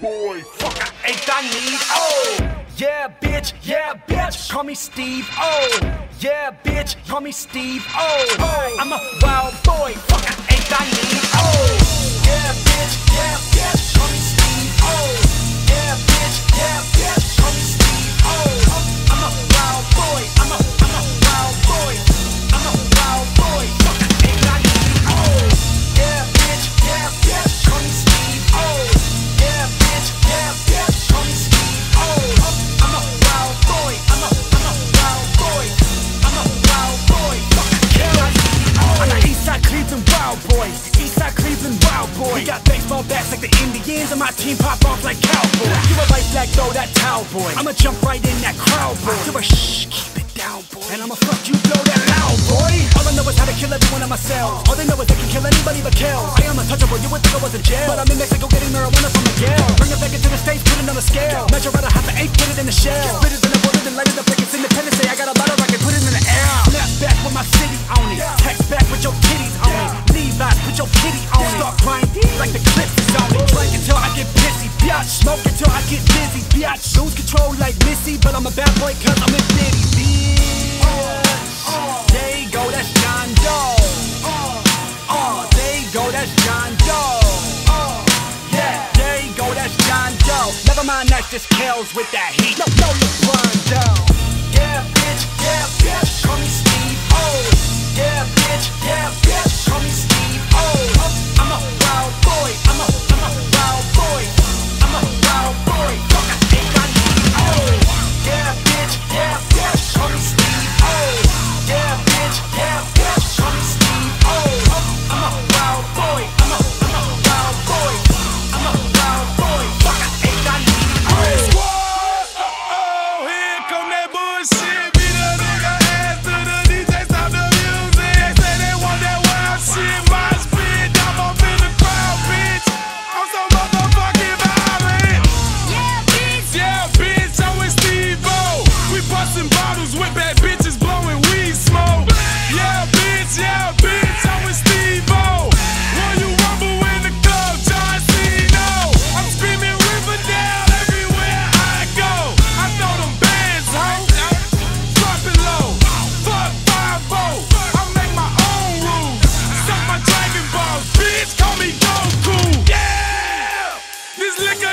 boy. Fuck, I ain't I need. Oh, yeah, bitch, yeah, bitch. Call me Steve. Oh, yeah, bitch. Call me Steve. Oh, I'm a wild boy. Fuck, I ain't I need. Oh, yeah, bitch, yeah, bitch. And my team pop off like cowboys. You a right flag, throw that towel, boy. I'ma jump right in that crowd, boy. Do a shh, keep it down, boy. And I'ma fuck you, blow that loud, boy. All I know is how to kill everyone in my cells. All they know is they can kill anybody but kill. I am untouchable, you would think I was in jail. But I'm in Mexico getting marijuana from Miguel. Bring it back into the States, put it on the scale. Measure out a half an eight, put it in the shell. Biatch. Lose control like Missy, but I'm a bad boy cause I'm a Diddy, bitch. There you go, that's John Doe. Uh, there you go, that's John Doe. Yeah, there you go, that's John Doe. Never mind, that's just Kells with that heat. No, no, LeBron down. Yeah, bitch, yeah, bitch.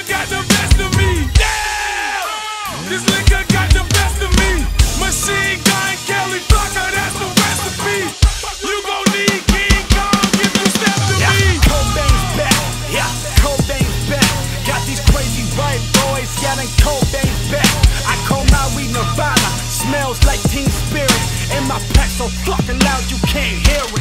got the best of me. This liquor got the best of me. Machine gun Kelly that's the recipe. You gon' need King Kong if you step to me. Cobain's back, yeah, Cobain's back. Got these crazy white boys yelling Cobain's back. I call my weed Nirvana, smells like teen spirit. And my pack so fucking loud you can't hear it.